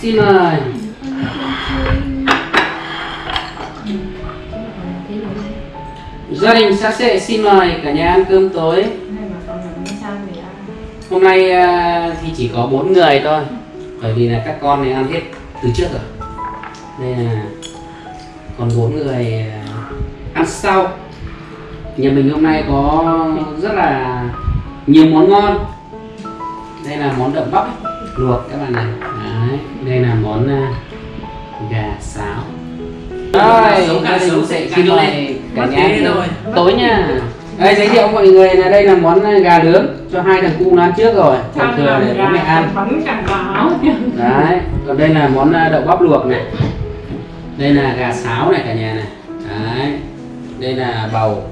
Xin mời. Gia đình xã xệ xin mời cả nhà ăn cơm tối. Hôm nay à, thì chỉ có bốn người thôi. Bởi vì là các con này ăn hết từ trước rồi. Nên là còn bốn người à, ăn sau. Nhà mình hôm nay có rất là nhiều món ngon. Đây là món đậu bắp ấy, luộc các bạn này. Đấy, đây là món à, gà sáo. Rồi, Sống sống sẽ xin mời cả nhà rồi. tối nha. Đây giới thiệu mọi người là đây là món gà nướng cho hai thằng cu nó ăn trước rồi, còn thừa để bố mẹ ăn. Đấy, còn đây là món à, đậu bắp luộc này. Đây là gà sáo này cả nhà này. Đấy. Đây là bầu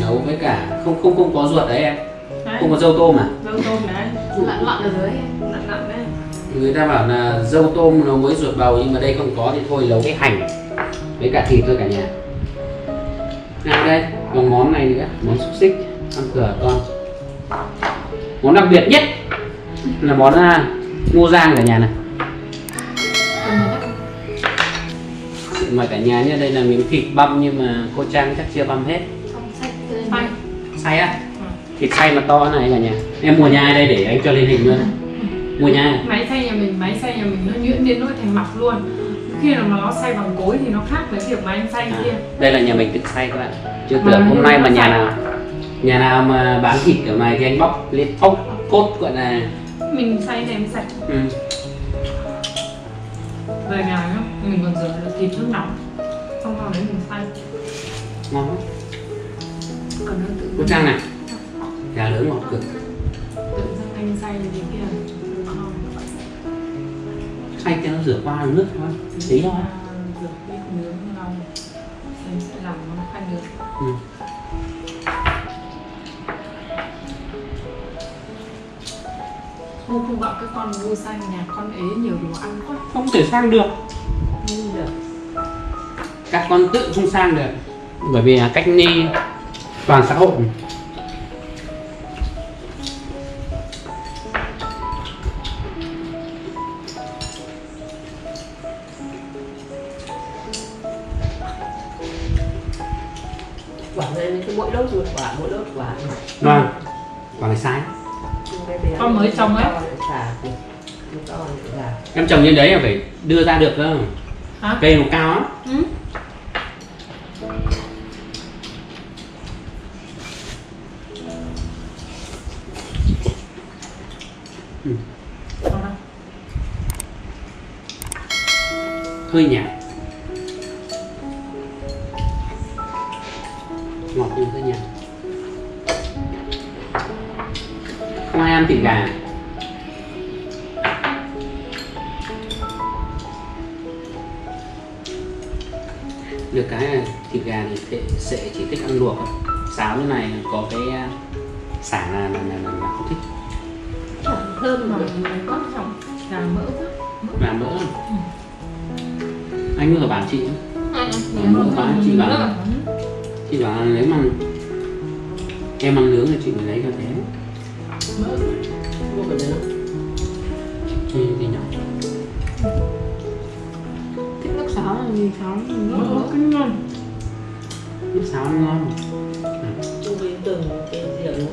nấu với cả không không không có ruột đấy em. Không có dâu tôm à? dâu tôm đấy lặn lặn ở dưới Người ta bảo là dâu tôm nấu với ruột bầu nhưng mà đây không có thì thôi nấu cái hành với cả thịt thôi cả nhà. À đây, còn món này nữa, món xúc xích ăn cửa con. Món đặc biệt nhất là món à, ngô giang cả nhà này. Mời cả nhà nhé, đây là miếng thịt băm nhưng mà cô Trang chắc chưa băm hết. Phanh. Xay á? Thịt xay mà to này cả nhà. Em mua nhai đây để anh cho lên hình luôn. Mua nhai. máy xay nhà mình máy xay nhà mình nó nhuyễn đến nỗi thành mọc luôn khi mà nó xay bằng cối thì nó khác với việc mà anh xay À, kia đây là nhà mình tự xay các bạn. Chưa tưởng hôm nay mà nhà xay. nào nhà nào mà bán thịt ở ngoài thì anh bóc lên ốc cốt gọi là mình xay thì em sạch ừ. về nhà nhá mình còn rửa được thịt nước nóng xong sau đấy mình xay ngon lắm. còn nó tự Cô Trang này, gà lớn ngọt cực. tự dưng anh xay thì kia Xay cho nó rửa qua nước thôi. Tí thôi. rửa ít nướng ngon em sẽ làm món khoai nướng Ừ. Cô không gọi các con vui sang nhà con ế nhiều đồ ăn quá Không thể sang được. Nhưng được Các con tự không sang được. Bởi vì là cách ly toàn xã hội. Em trồng trên đấy là phải đưa ra được cơ. Hả? Cây nó cao lắm. Ừ? Ừ. Hơi nhạt ngọt nhưng hơi nhạt không ai ăn thịt gà được cái là thịt gà thì sẽ, sẽ chỉ thích ăn luộc xáo như này có cái à, xả là, là, là, là, là không thích. Thơm mà có trồng gà mỡ quá. Là mỡ anh vừa bảo chị Ừ, mỡ quá chị bảo chị bảo là nếu mà em ăn nướng thì chị phải lấy cho thế. Mỡ. Thì sáo là gì sáo mỡ kinh ngon. sáo ăn ngon. Chung với từng cái rượu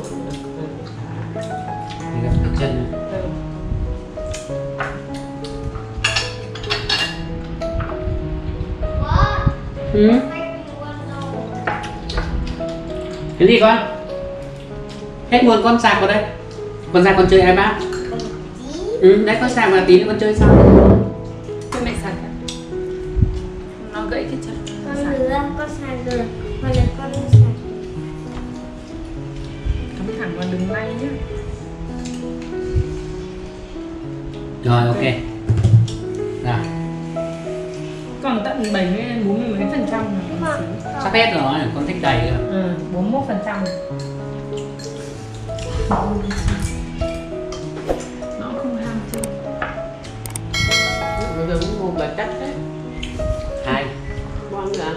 thì gặp cái chân. Ừ. cái gì con? Hết nguồn con sạc vào đây. Con ra con chơi iPad ừ đấy con sạc vào tí nữa con chơi sau rồi ok. Rồi còn tận 70 40 mấy phần trăm sắp hết rồi con thích đầy rồi ừ, 41 phần trăm. Nó không ham chơi. Bây giờ cũng một bài cắt đấy. Hai. Con nữa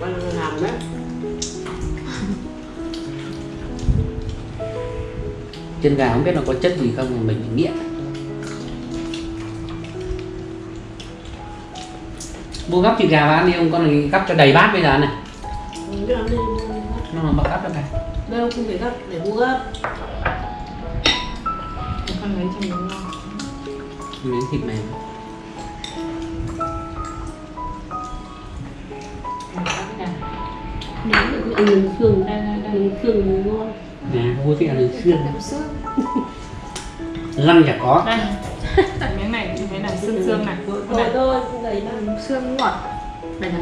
con làm đấy. Chân gà không biết nó có chất gì không mà mình nghiện mua gắp thịt gà và ăn đi ông con này gắp cho đầy bát bây giờ này. Đi. nó mà bật gắp cho này. Đâu không phải gấp để mua gấp. một phần lấy cho mình ngon. Miếng thịt mềm. Ăn miếng xương, miếng xương ngon. nè vui thích ăn xương. Làm xương. Lăng chả có. Đây. Tại miếng này như thế này xương xương này. Thôi thôi, không đâu. Làm xương ngọt. Đây là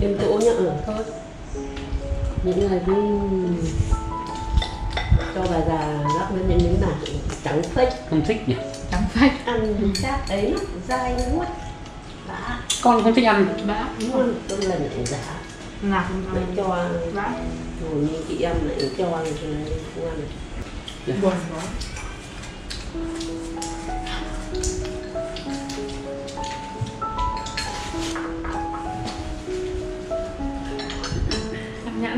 đêm chỗ nhá, ở thôi. Những người cứ cho bà già gắp lên những miếng nào. Trắng phết. Không thích nhỉ? Trắng phách ăn chát ấy nó dai nuốt bã con không thích ăn. Bã ngon tôi lần lại giả lạc lại cho bã ngồi như chị em lại cho ăn không ăn. Buồn quá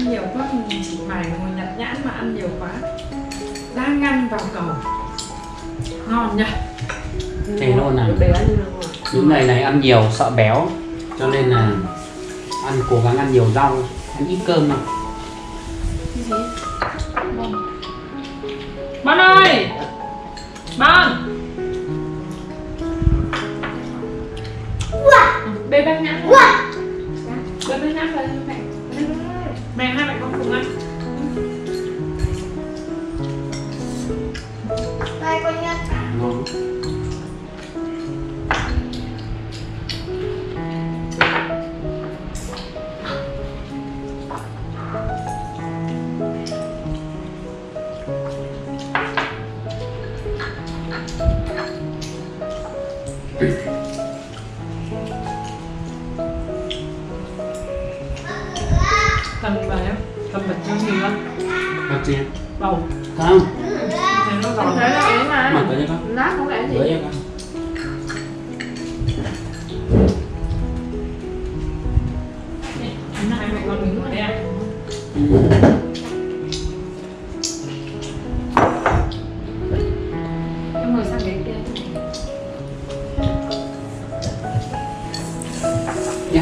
nhãn nhiều quá chị mày ngồi nhặt nhãn mà ăn nhiều quá. Đang ăn vào cầu. Ngon nhỉ? Thế luôn à những ngày này ăn nhiều sợ béo. Cho nên là ăn cố gắng ăn nhiều rau ăn ít cơm mà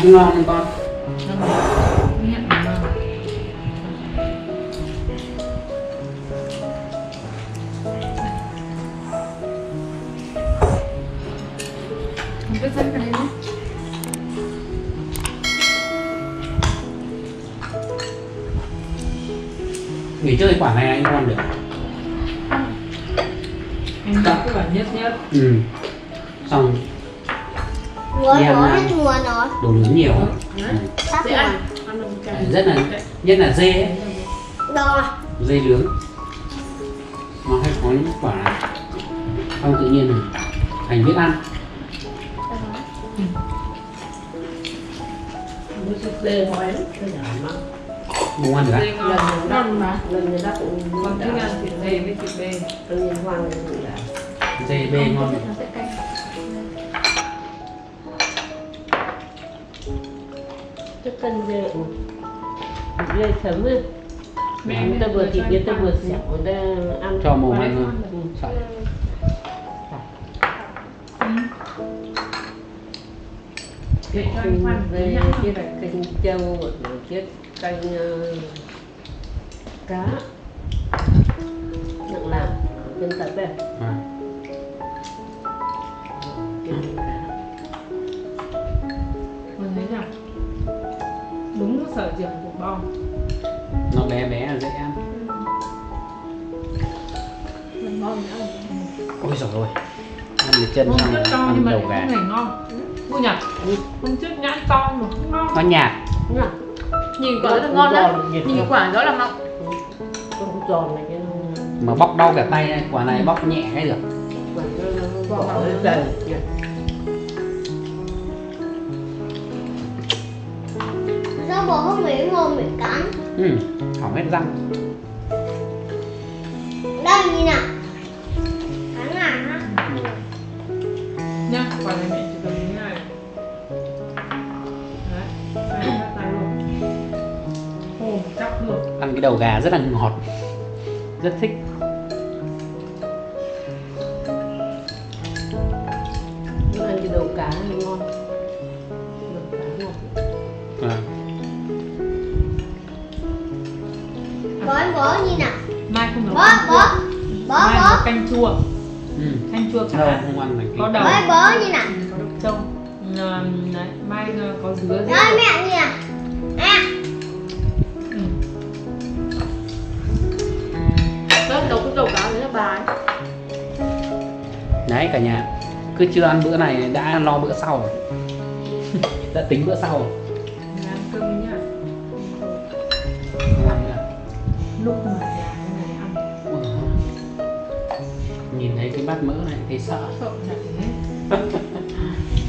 Dạ ngon không con Nhận mà Không biết dẫn cái nhé nghỉ chơi quả này anh ngon được. Em cứ bảo nhất nhất ừ Ngồi Em nó làm. hết mùa nó. Đồ nướng nhiều. Ừ. Đồng cái. Rất là nhất là dê ấy. Dây nướng. Mà hay có những quả không tự nhiên này. Thành biết ăn. Mua dê hỏi lắm không ăn được Dê ngon. Ngon mà. Lần người ta cũng Con thích ăn thịt dê với thịt bê. Tự nhiên đã dê bê ngon Chất cân dê dê sớm Mẹ người ta vừa thịt người ta vừa xẻo người ta ăn cho mồm ăn luôn. Để cho anh khoan về chiếc không canh trâu chiếc canh cá. Nặng làm bên tập ấy Trường của bò nó bé bé là dễ ăn. Mình ngon nữa ôi rồi ôi ăn cái chân to ăn nhưng mà đầu lại gà. không hề ngon. Vui nhỉ? Hôm trước nhãn to mà không ngon. Nó nhạt Nhìn quả rất là ngon đó nhiệt Nhìn quả rất là mọng không giòn này cái nó mà bóc đau cả tay này. quả này bóc nhẹ cái được. Quả nó nó bố không bị ngon bị cắn. Ừ hỏng hết răng. Đây nhìn nào. Cắn à ha Nhá, quả này mẹ chỉ cần như này. Đấy, ra tay luôn. Một chắc luôn ăn cái đầu gà rất là ngọt. Rất thích nấu Bó, canh bó, chua bó, mai bó. nấu canh chua. Ừ. canh chua đâu cá không ăn này có đầu Bó, bó như nào? Có đậu trâu. Ờ, đấy, mai có dứa Đây rau. mẹ như nào? À, ừ. Đó, nấu cái đầu cá đấy là bà ấy. đấy cả nhà. Cứ chưa ăn bữa này đã lo bữa sau rồi. Đã tính bữa sau bát mỡ này thấy sợ.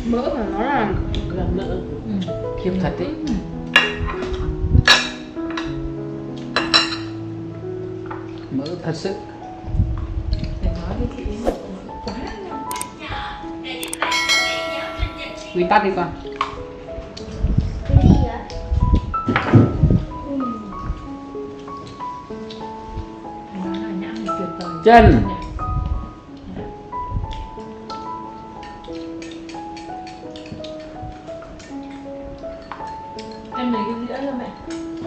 Mỡ mà nó là Gần mỡ. ừ. khiếp thật đấy mỡ thật sự. Quy tắc đi con. Cái em lấy cái dĩa cho mẹ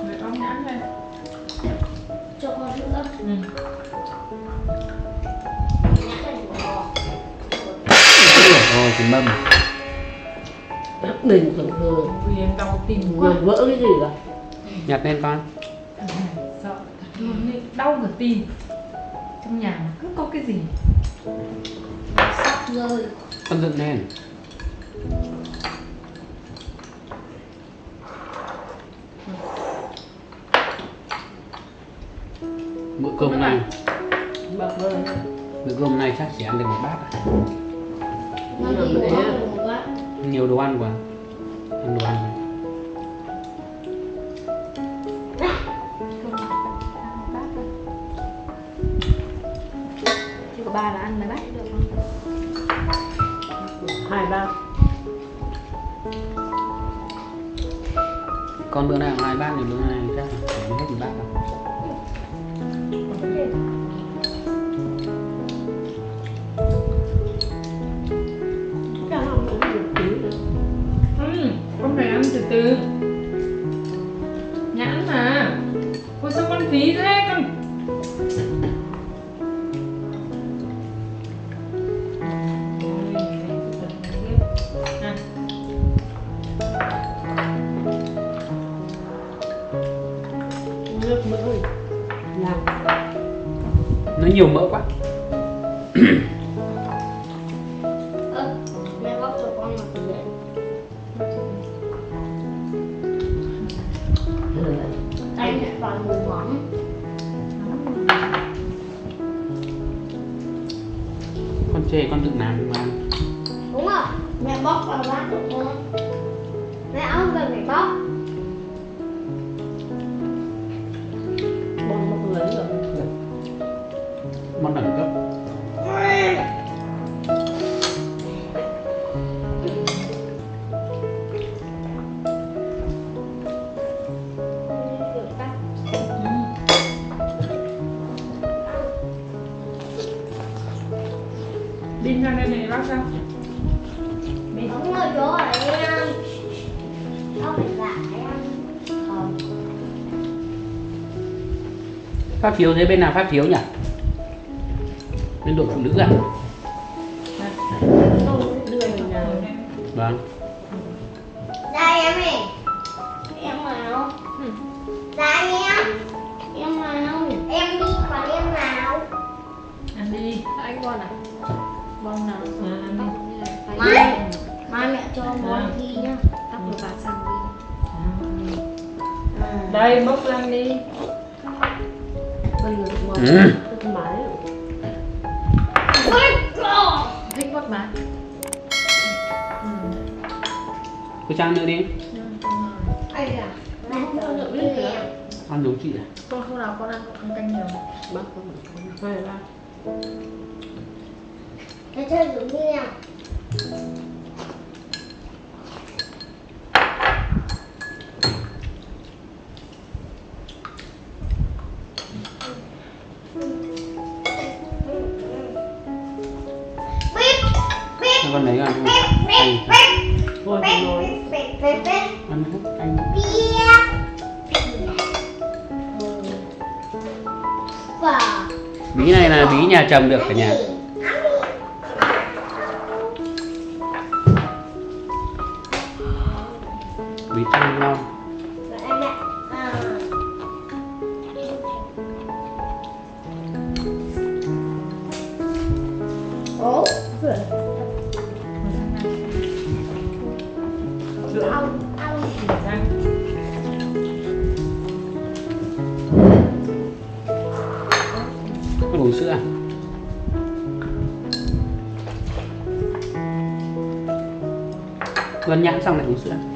mẹ bóc nhãn lên Cho con nữa ừ. Rồi thì mâm. Bình thường thường. vì em đau tim quá. Người vỡ cái gì cả. nhặt lên con. Này sợ thật luôn ấy đau cả tim. Trong nhà mà cứ có cái gì. Sắp rơi. Con dựng lên cơm này Bạc vơi. bữa cơm này chắc chỉ ăn được một bát à. Nó bó á. một quá nhiều đồ ăn quá ăn đồ ăn quá. Ba là ăn mấy bát được không? Hai ba. con bữa nào hai bát thì bữa này chắc là phải hết một bát đâu con phải ăn từ từ. Nhãn mà. Cô sao con phí thế? Nhiều mỡ quá. phát phiếu thế bên nào phát phiếu nhỉ? Bên đội phụ nữ à? Vâng. Đây em ơi. Em nào Đây em Em nào Em đi còn em nào Ăn đi. Anh con à bông nào À, ăn đi Mai Mai mẹ cho món đi nhá. Tóc của bà sang đi. Đây bốc lên đi mà cô trang nữa đi. Ây da. Mẹ không cho bao giờ biết đi nữa. em ăn giống chị à? Con hôm nào con ăn ăn canh nhiều. Bác cái. Hai ba. Thế chơi giống như em Lấy ăn không? Canh. Thôi nói. Ăn hết canh bí này là bí nhà trồng được cả nhà bí tăng ngon Vâng gần nhãn xong lại uống sữa.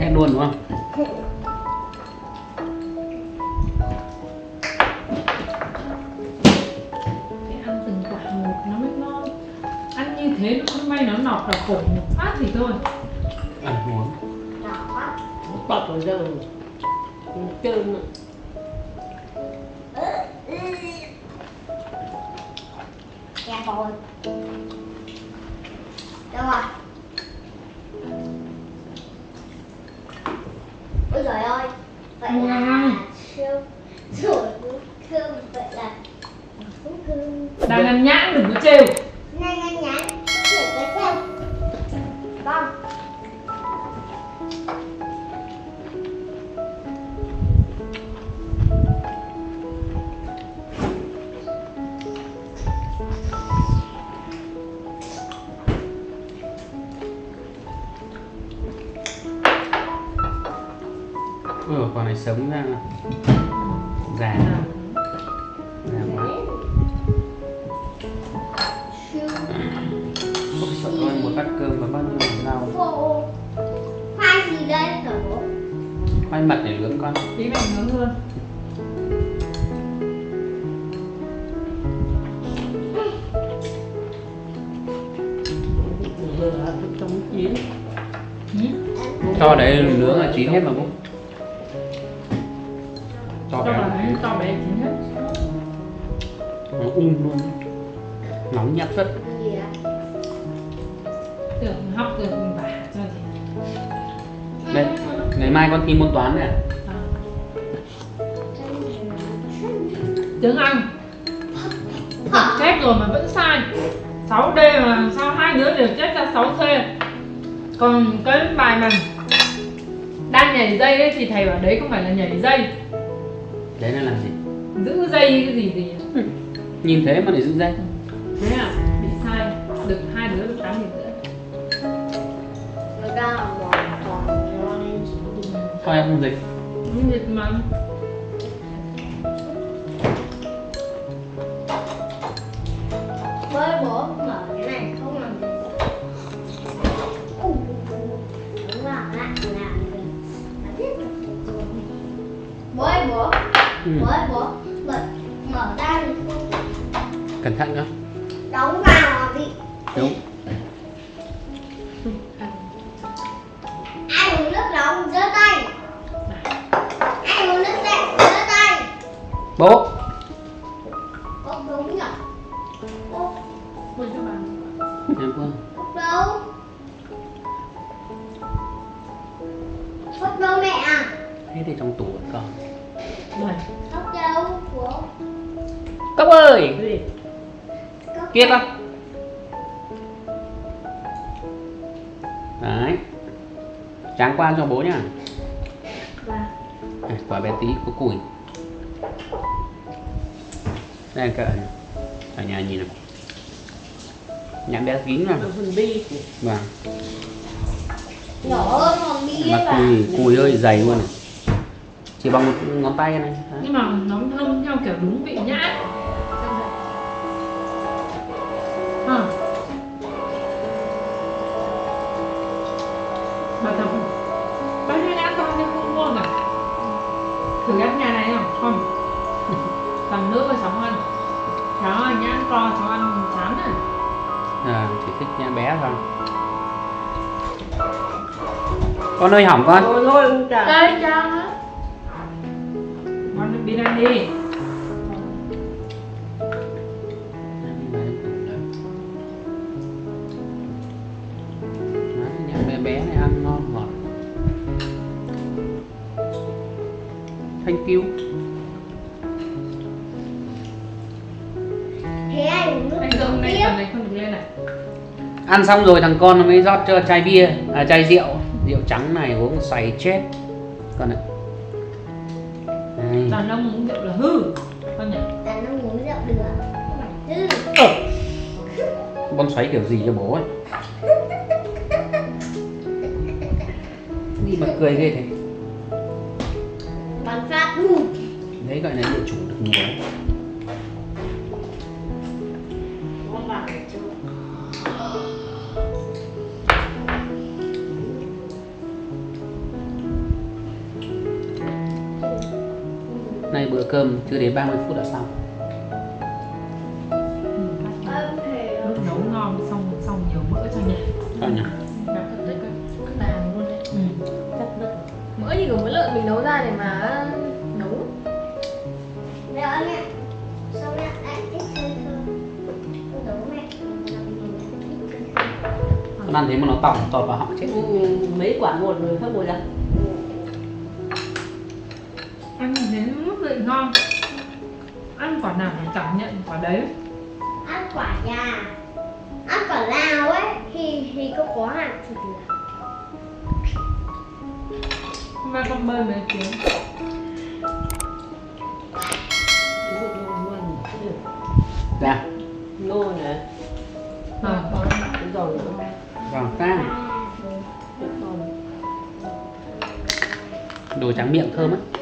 Hết luôn đúng không? Cái ăn từng quả một nó mới ngon. Ăn như thế nó không may nó nọt vào cổ một phát thì thôi. ăn uống. Đỏ quá. Bọt rồi. Giờ trơn sống ra già. Già. Quá. Siêu Ôi, sợ ơi một bát cơm và bao nhiêu làm rau Khoai gì đây cậu? Bố khoai mật để nướng con. Tí này nướng luôn. cho đấy nướng là chín hết mà bố cho bé đấy, cho bé chín hết. nó um luôn nóng nhặt rất Gì ạ Tưởng học được vả cho gì. đây ngày mai con thi môn toán này à? À. Tiếng Anh Học chết rồi mà vẫn sai 6D mà sao hai đứa đều chết ra 6C Còn cái bài mà đang nhảy dây ấy thì thầy bảo đấy không phải là nhảy dây đấy là làm gì? Giữ dây cái gì gì nhìn thế mà để giữ dây. Thế à, bị sai. Được hai đứa được 8 điểm rưỡi Người ta còn còn chỉ đi. Sao em không dịch? Nhưng dịch mà hết thì trong tủ vẫn còn. Này đâu của cốc ơi! Cái gì? Cốc kia con. Đấy. Tráng qua cho bố nhá. Và À, quả bé tí có củi đây các bạn ở nhà nhìn này nhãn bé kín Ở bi vâng. Nhỏ hơn đi mà ấy bà. cùi cùi hơi dày luôn này chỉ bằng một ngón tay này Đấy. nhưng mà nó thơm theo kiểu đúng vị nhã à. bà thật bao nhiêu đã con đi không mua cả thử ghép nhà này không? Không. Tầm nước và sống ăn. Đó nhãn co cháu ăn chán rồi à, chỉ thích nhãn bé thôi. Con ơi hỏng con. Thôi thôi không trả đây cho á con đi. Bé bé này ăn ngon ngọt. Thank you. Thế anh anh cơm này phần này không được lên này ăn xong rồi thằng con nó mới rót cho chai bia à chai rượu. Rượu trắng này uống xoáy chết. Con ạ. Đàn ông uống rượu là hư. Con nhỉ. Đàn ông uống rượu được ừ. con xoáy kiểu gì cho bố ấy? Gì mà cười ghê thế. Bắn phát đấy gọi là địa chủ được mùa ấy. Con bảo để nay bữa cơm chưa đến 30 phút đã xong. Lúc nấu ngon xong xong nhiều mỡ cho nhỉ? Con nhỉ nàng luôn đấy. Ừ. Mỡ gì của mỡ lợn mình nấu ra để mà nấu. Mẹ ơi mẹ Sao mẹ lại thích chơi thơ Con. Đấu mẹ con ăn thế mà nó tỏng tọt vào họng chết ừ, Mấy quả một rồi hết rồi à ngon. Ăn quả nào phải cảm nhận quả đấy? Ăn quả già Ăn quả nào ấy Thì thì có có hạt thịt là nay con bơi mấy tiếng. Ra Nô này. À, có Cái giòn nữa vào ta. Đồ trắng miệng thơm ấy